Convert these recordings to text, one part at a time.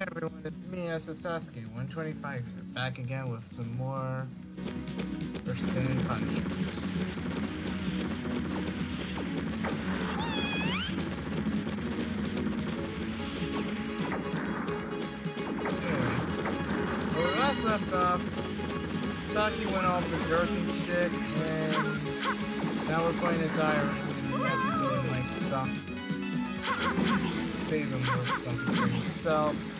everyone, it's me, Sasuke, 125 here, back again with some more where we last left off, Saki went all berserk and shit, and now we're playing as Airan, and we have to do like stuff. Save him with something for himself.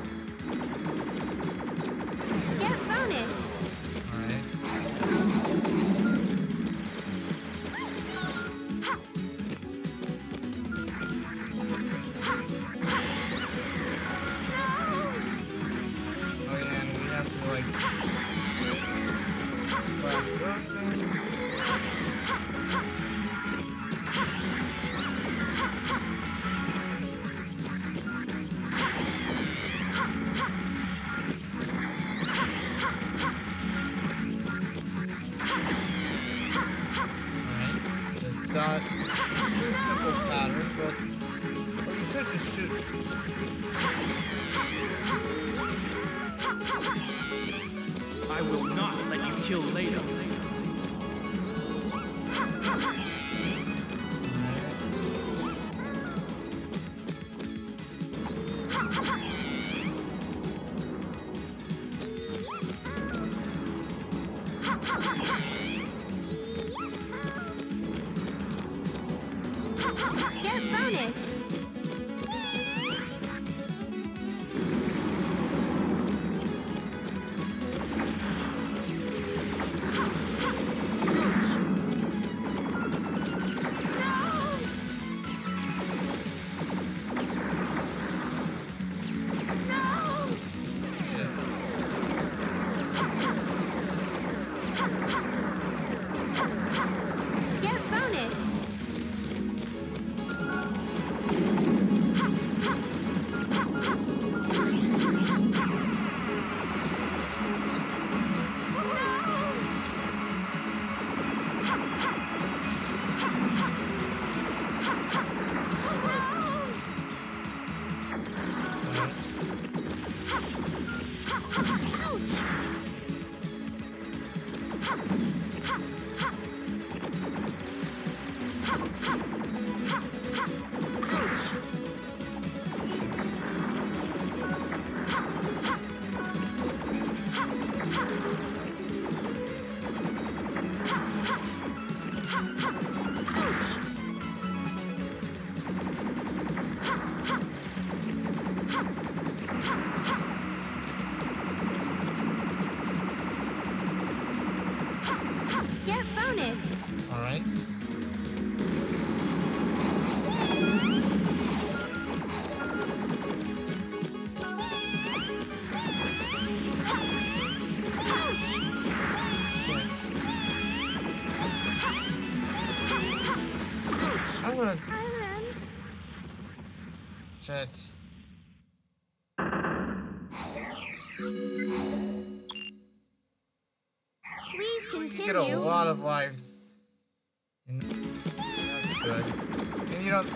I will not let you kill Leda.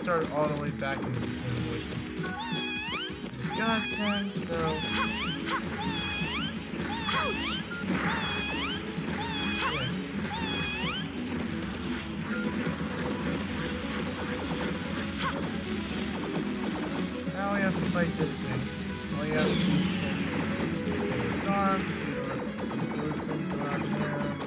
Start all the way back in the the godsend, so. Shit. Now we have to fight this thing. All you have to do is take arms, those things around there.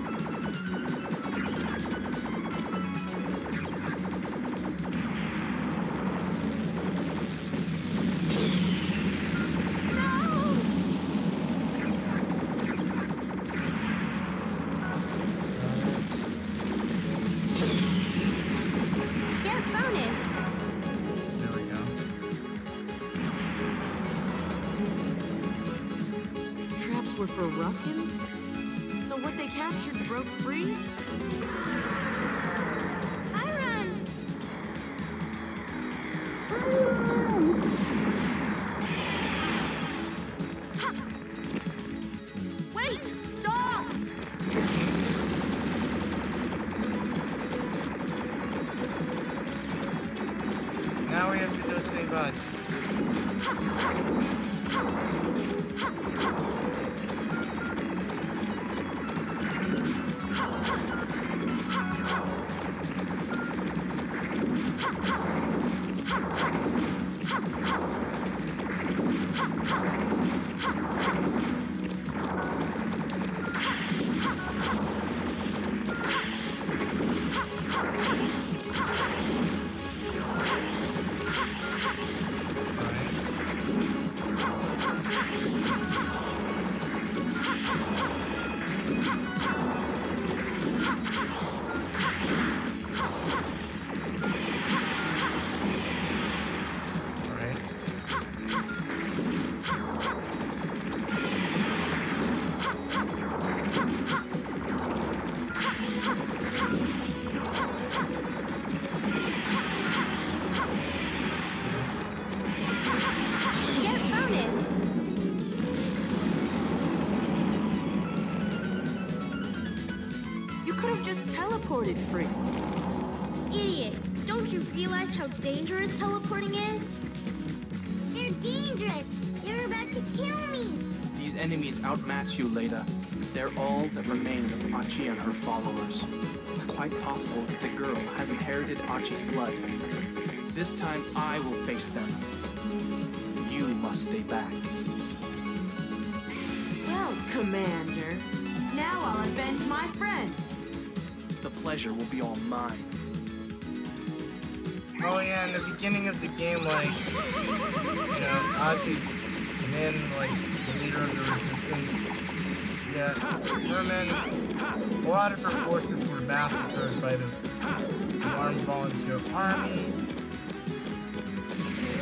So what they captured broke free? Teleported free. Idiots. Don't you realize how dangerous teleporting is? They're dangerous. They're about to kill me. These enemies outmatch you, Leda. They're all that remain of Achi and her followers. It's quite possible that the girl has inherited Achi's blood. This time I will face them. You must stay back. Well, Commander, now I'll avenge my friends. Pleasure will be all mine. Oh yeah, in the beginning of the game, like, you know, Achi's men, like, the leader of the resistance. Yeah, Merman, a lot of her forces were massacred by the, the armed volunteer army. So,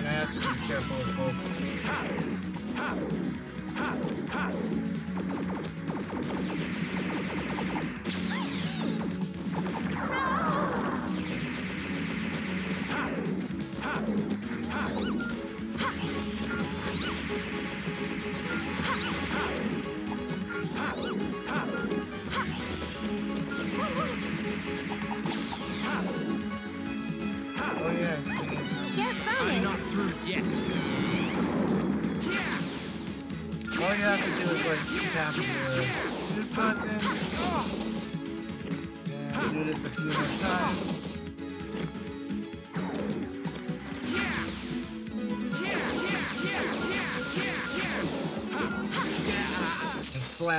I have to be careful of both. Thank you.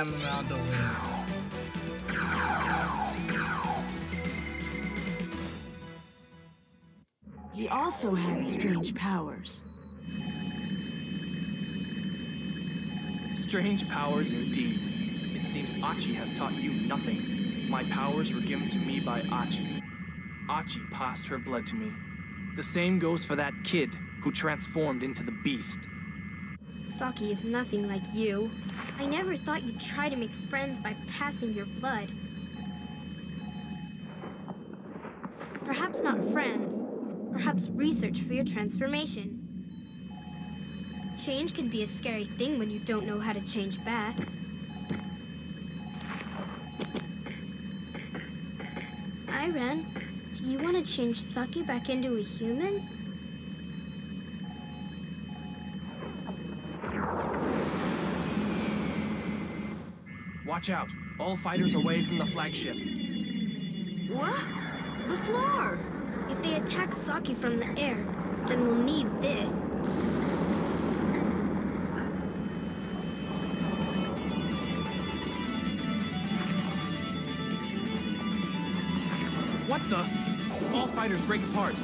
Slam him out the window. He also had strange powers. Strange powers indeed. It seems Achi has taught you nothing. My powers were given to me by Achi. Achi passed her blood to me. The same goes for that kid who transformed into the beast. Saki is nothing like you. I never thought you'd try to make friends by passing your blood. Perhaps not friends. Perhaps research for your transformation. Change can be a scary thing when you don't know how to change back. Airan, do you want to change Saki back into a human? Watch out. All fighters away from the flagship. What? The floor! If they attack Saki from the air, then we'll need this. What the? All fighters break apart.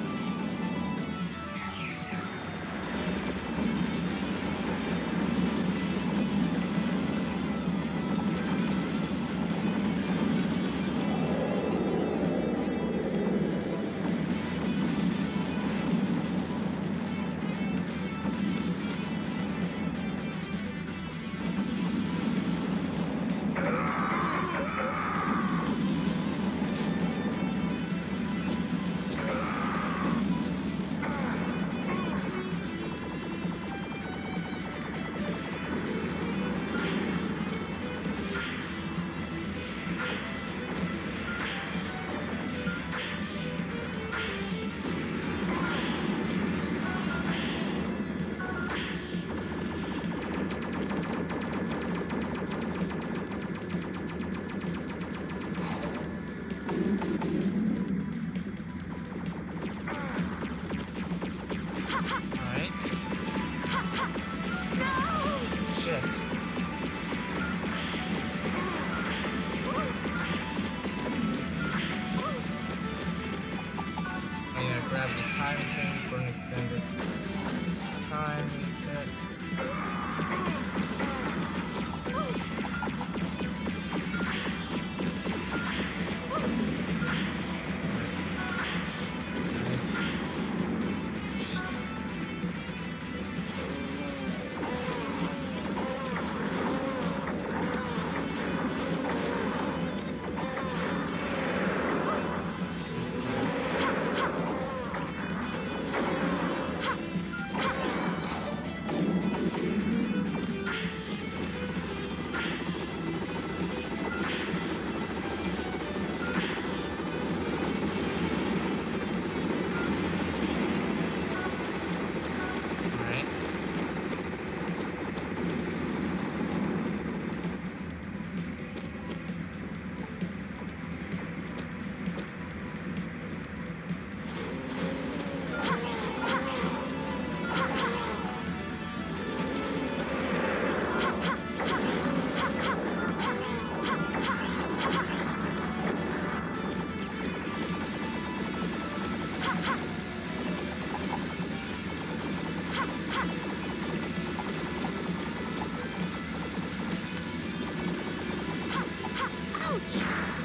Shit.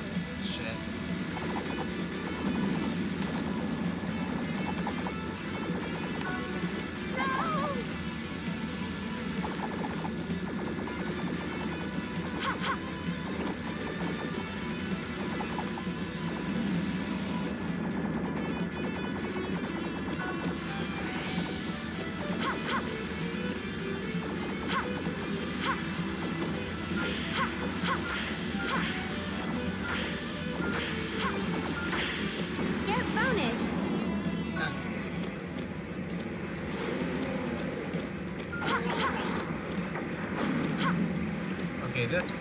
This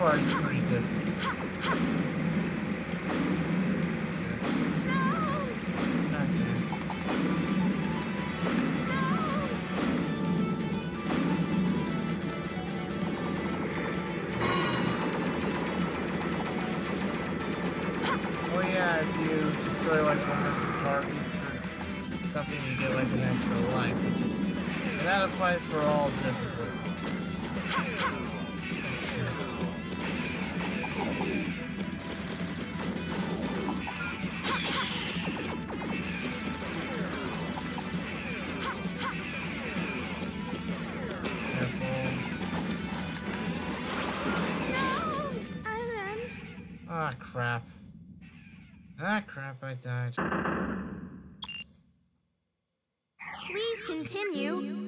Ah, crap. Ah, crap, I died. Please continue.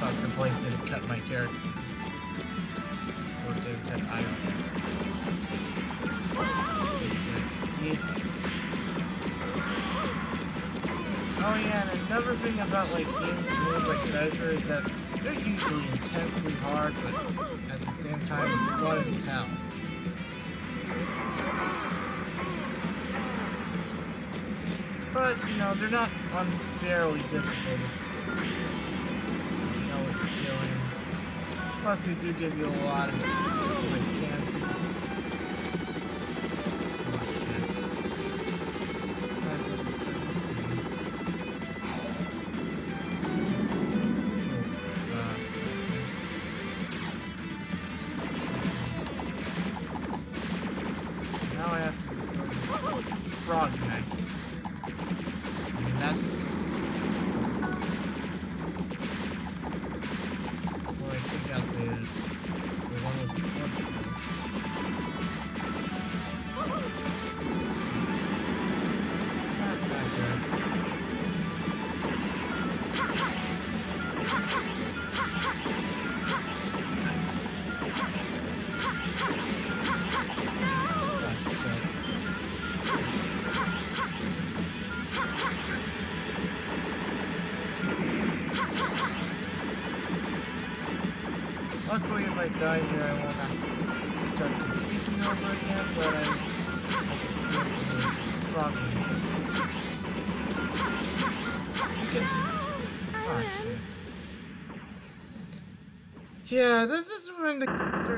The helicopter place didn't cut my character. Or did cut Airan. He's... Oh yeah, and another thing about like games made like Treasure is that they're usually intensely hard, but at the same time it's fun as hell. But, you know, they're not unfairly difficult Plus, they do give you a lot of chances. Oh, Now I have frog next.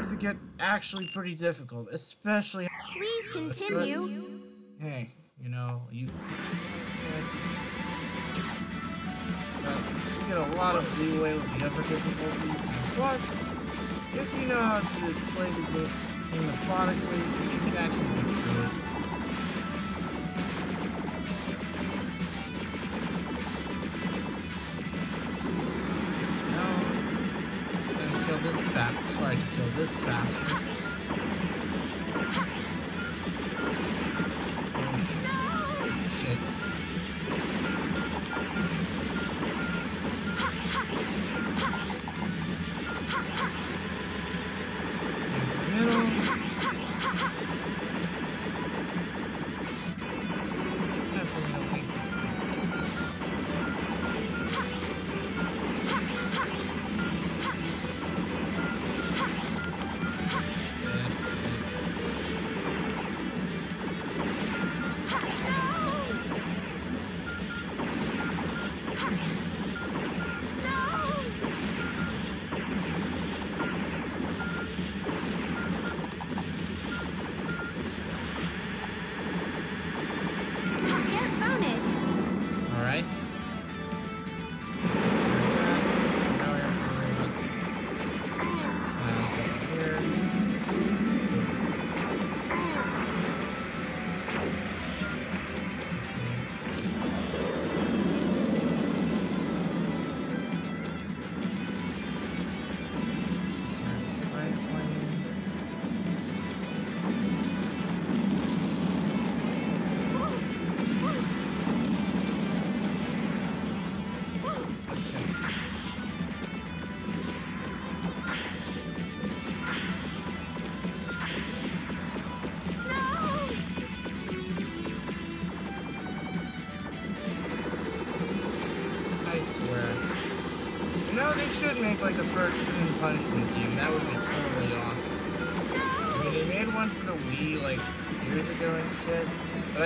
Starts to get actually pretty difficult, especially. Please continue. Hey, you know, you. Yes. But you get a lot of leeway with the other difficulties. Plus, if you know how to play the game methodically, you can actually bat. Try to kill this bastard.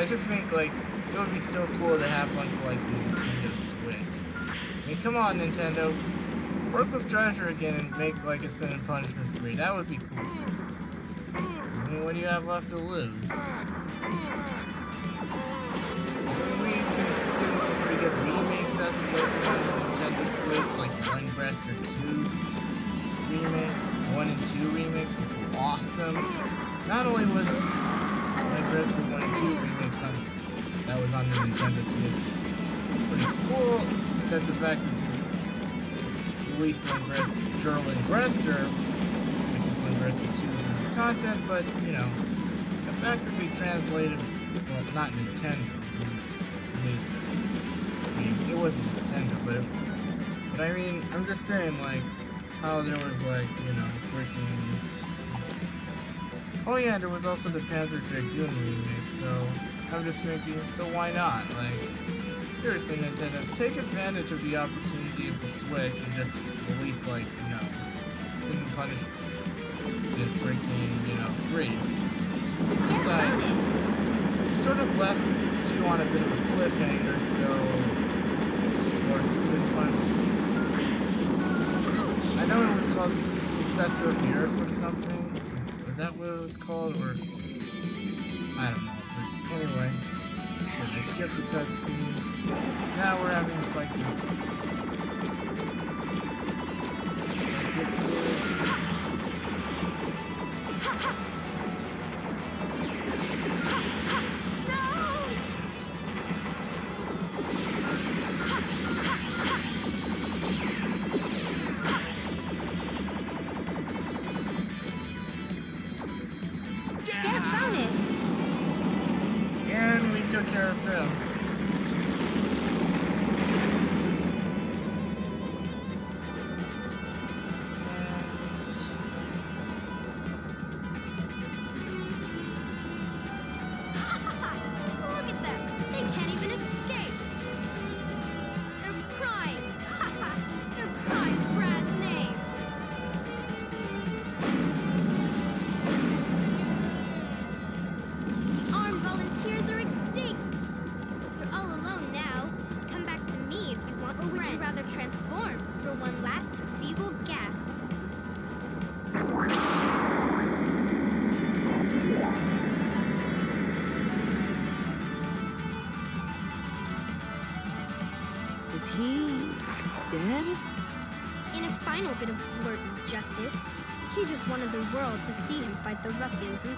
Just think like it would be so cool to have one for like the Nintendo Switch. I mean, come on, Nintendo. Work with Treasure again and make like a sin and punishment free. That would be cool. I mean, what do you have left to lose? We've been doing some pretty good remakes as of late on Nintendo Switch, like One Breaster 2 remake, 1 and 2 remakes, which were awesome. Not only was One Breaster 1 and 2 remakes on, that was on the Nintendo Switch. Pretty cool, that the fact that they released Langrisser, Girl Langrisser, which is Langrisser 2 content, but, you know, the fact that they translated, well, it's not Nintendo, I mean, it wasn't Nintendo, but it, but I mean, I'm just saying, like, how there was, like, you know, freaking, oh yeah, there was also the Panzer Dragoon remake, so, I'm just thinking, so why not, like, seriously, Nintendo, take advantage of the opportunity of the Switch and just release, like, you know, Sin Punishment is freaking, you know, free. Besides, you sort of left you on a bit of a cliffhanger, so, or Sin Punishment. I know it was called the Earth or something. Is that what it was called? Or anyway, so I skipped the cutscene. Now we're having to fight this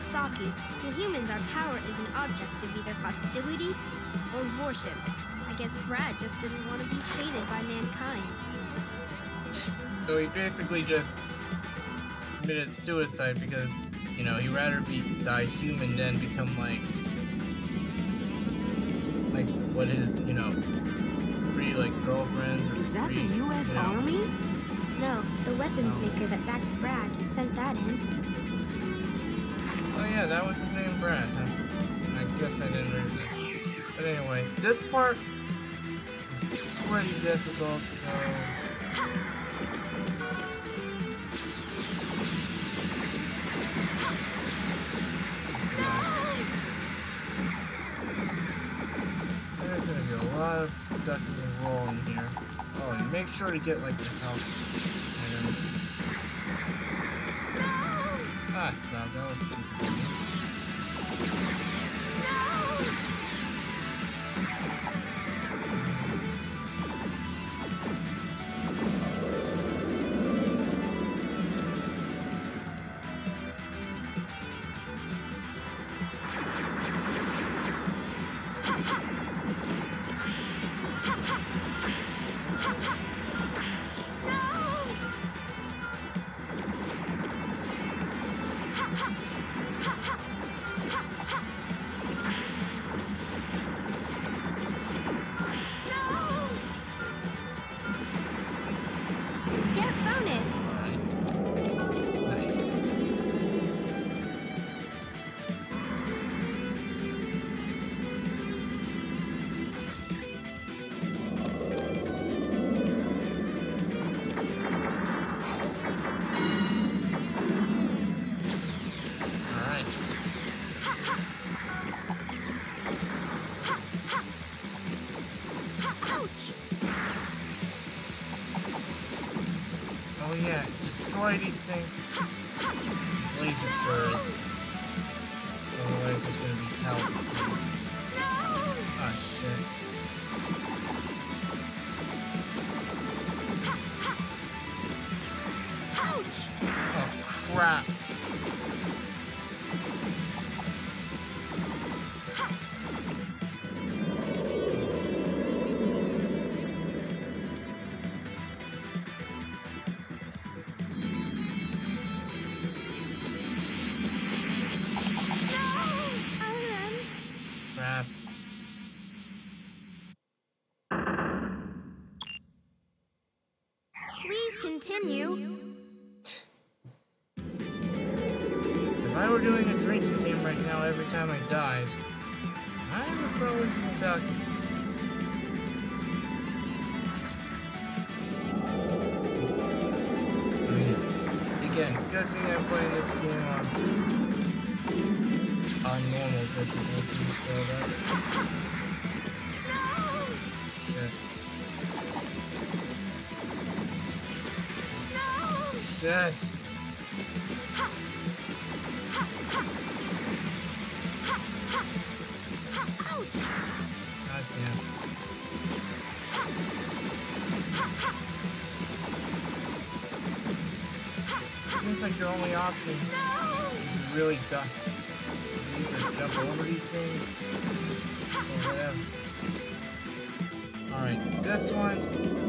Saki. To humans, our power is an object of either hostility or worship. I guess Brad just didn't want to be hated by mankind. So he basically just committed suicide because, you know, he'd rather be die human than become like like what his, you know, three like girlfriends or Is that three, the U.S. you know, Army? No, the weapons maker that backed Brad sent that in. Oh yeah, that was his name, Brad. I guess I didn't read this. But anyway, this part is pretty difficult, so There's gonna be a lot of ducking and rolling here. Oh, and make sure to get like the health Ah, that was stupid. I would probably be intoxicated. I mean, again, good thing I'm playing this game on on normal difficulty, so that's shit. shit. Ouch! Only option really jump over these things oh, whatever. Alright, this one.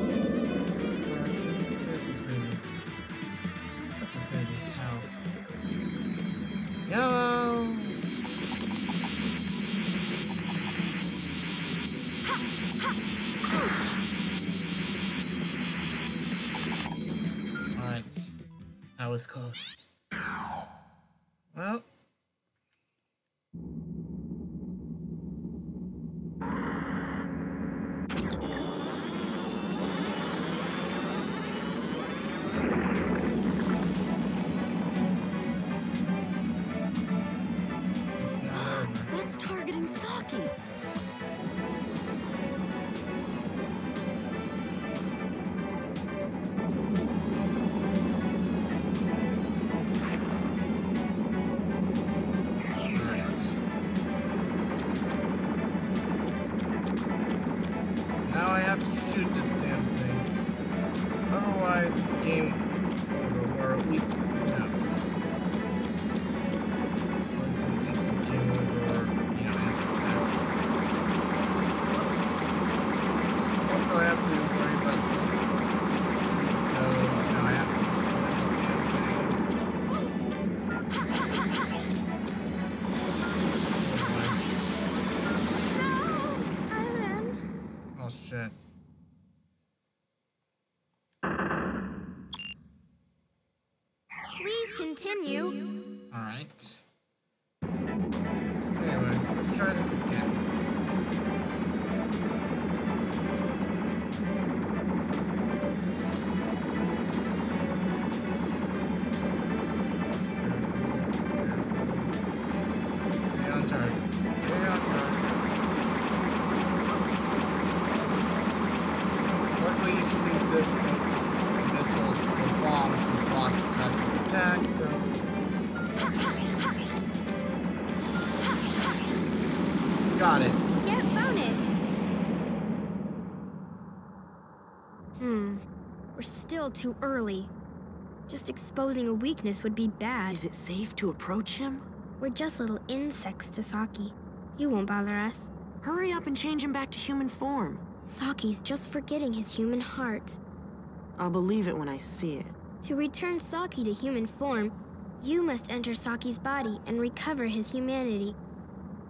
Too early. Just exposing a weakness would be bad. Is it safe to approach him? We're just little insects to Saki. He won't bother us. Hurry up and change him back to human form. Saki's just forgetting his human heart. I'll believe it when I see it. To return Saki to human form, you must enter Saki's body and recover his humanity.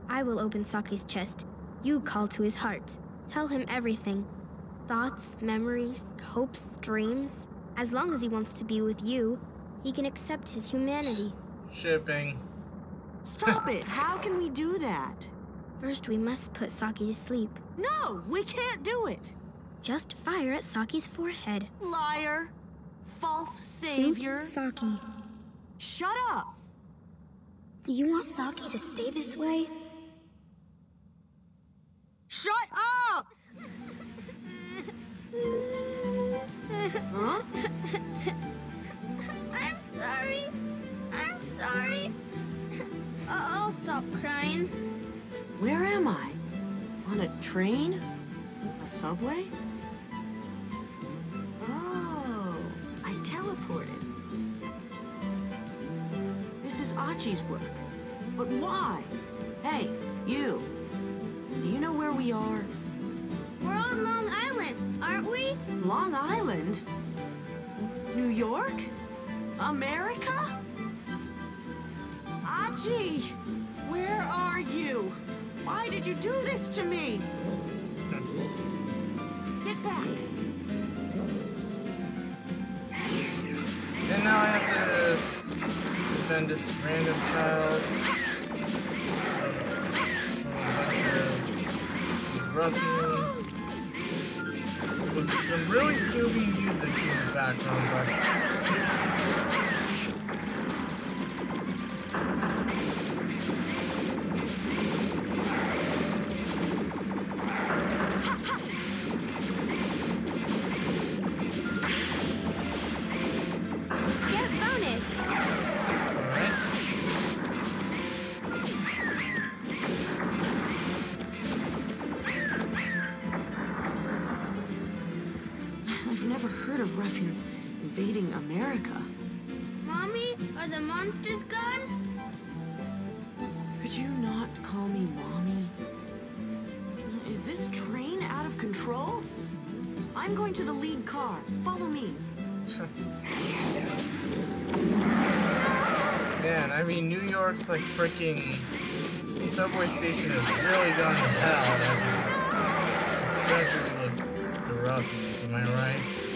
I will open Saki's chest. You call to his heart. Tell him everything thoughts, memories, hopes, dreams. As long as he wants to be with you, he can accept his humanity. Shipping. Stop it! How can we do that? First, we must put Saki to sleep. No, we can't do it! Just fire at Saki's forehead. Liar! False Suit savior! Saki. Shut up! Do you want Saki to stay this way? I'm sorry. I'm sorry. I'll stop crying. Where am I? On a train? A subway? Oh, I teleported. This is Achi's work. But why? Hey, you. Do you know where we are? We're on Long Island, aren't we? Long Island? New York? America? Achi! Where are you? Why did you do this to me? Get back! And now I have to defend this random child from a bunch. Really soothing music in the background, but the monsters gone? Could you not call me mommy? Is this train out of control? I'm going to the lead car. Follow me. Man, I mean, New York's like freaking subway station has really gone to hell, hasn't it? Especially with the ruffians, am I right?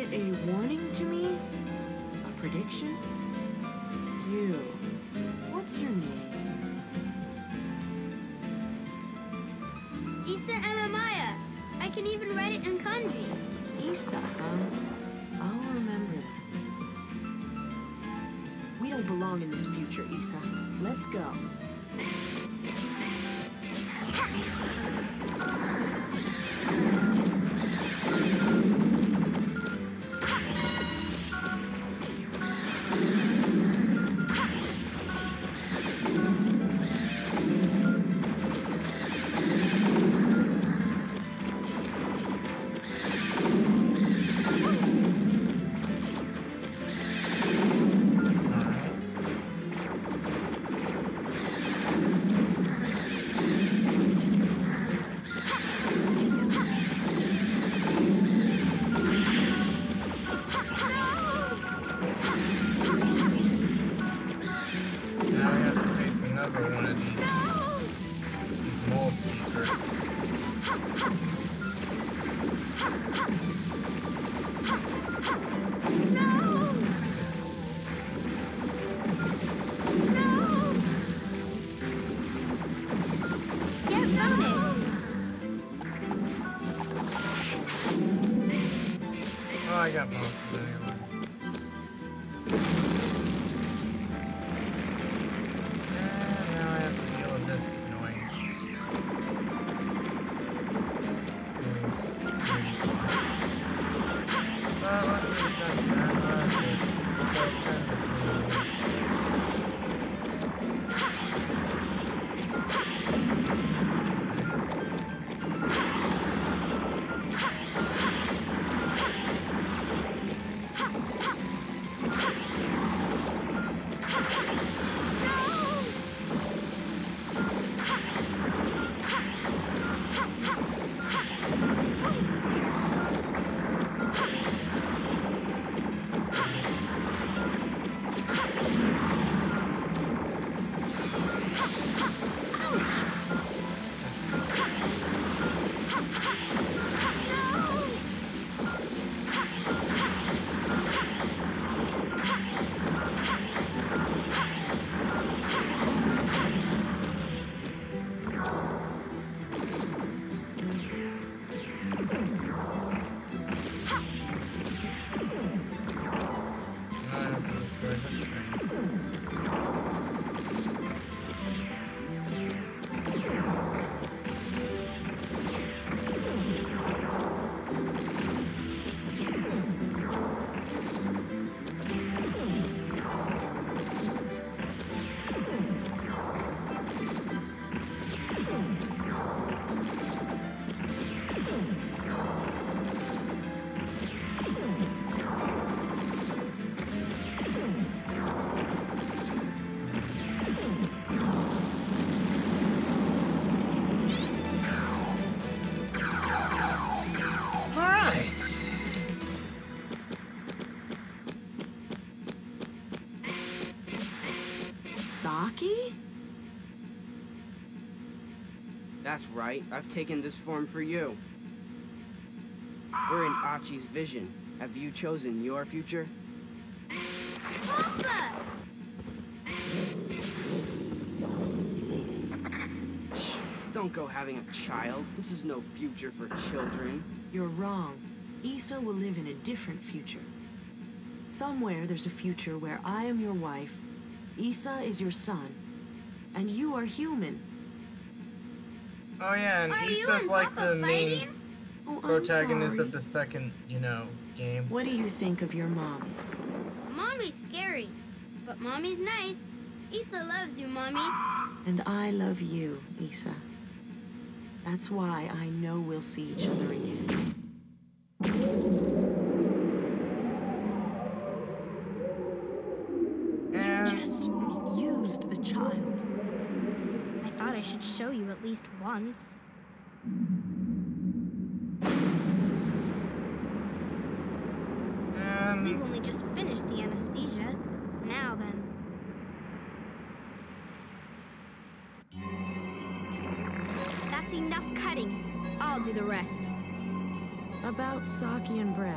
It a warning to me? A prediction? You. What's your name? Isa Amamiya. I can even write it in kanji. Isa, huh? I'll remember that. We don't belong in this future, Isa. Let's go. Another one of these, these mole That's right, I've taken this form for you. We're in Achi's vision. Have you chosen your future? Papa! Don't go having a child. This is no future for children. You're wrong. Isa will live in a different future. Somewhere there's a future where I am your wife, Isa is your son, and you are human. Oh yeah, and Are you Isa's and like Papa the main? Oh, protagonist sorry. of the second, you know, game. What do you think of your mommy? Mommy's scary, but Mommy's nice. Isa loves you, Mommy. And I love you, Isa. That's why I know we'll see each other again. You at least once. Um, We've only just finished the anesthesia. Now then. That's enough cutting. I'll do the rest. About Saki and Brad.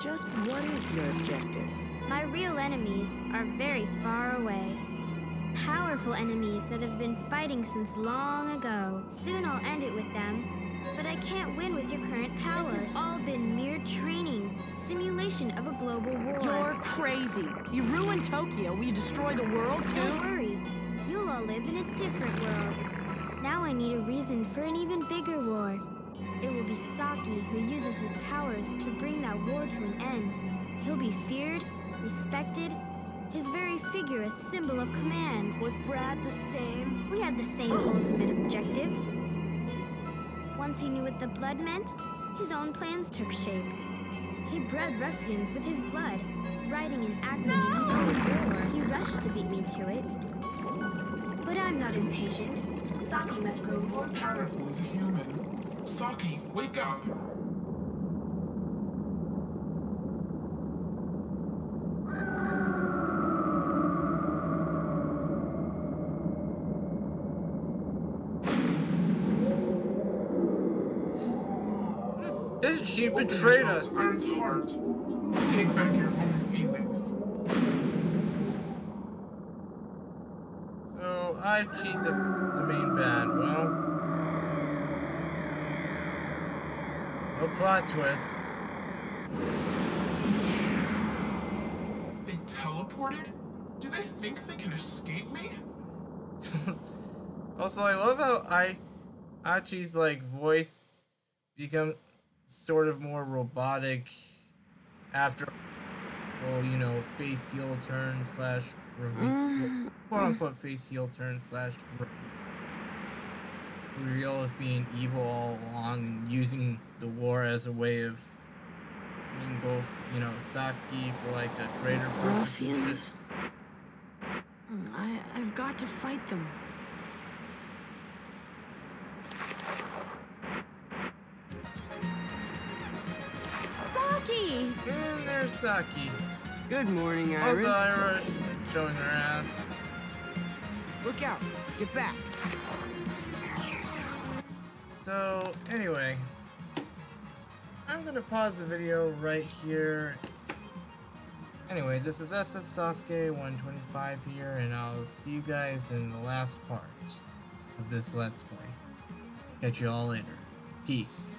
Just what is your objective? My real enemies are very far away. Powerful enemies that have been fighting since long ago. Soon I'll end it with them, but I can't win with your current powers. This has all been mere training, simulation of a global war. You're crazy. You ruin Tokyo. Will you destroy the world too? Don't worry, you'll all live in a different world. Now I need a reason for an even bigger war. It will be Saki who uses his powers to bring that war to an end. He'll be feared, respected, his very figure a symbol of command. Was Brad the same? We had the same ultimate objective. Once he knew what the blood meant, his own plans took shape. He bred ruffians with his blood, writing and acting in his own war. He rushed to beat me to it. But I'm not impatient. Saki must grow more powerful as a human. Saki, wake up! she Open betrayed us. Airan's heart. Take back your own feelings. So I choose the, the main bad. Well, a plot twist. They teleported? Do they think they can escape me? also, I love how I Achi's like voice become sort of more robotic after well, you know, face heel turn slash reveal, quote unquote face heel turn slash reveal, of being evil all along and using the war as a way of turning both, you know, Saki for like a greater purpose. Ruffians. Mm, I, I've got to fight them. There's Saki. Good morning, Iris. Irish showing her ass. Look out! Get back! So, anyway, I'm gonna pause the video right here. Anyway, this is Estes Sasuke 125 here, and I'll see you guys in the last part of this Let's Play. Catch you all later. Peace.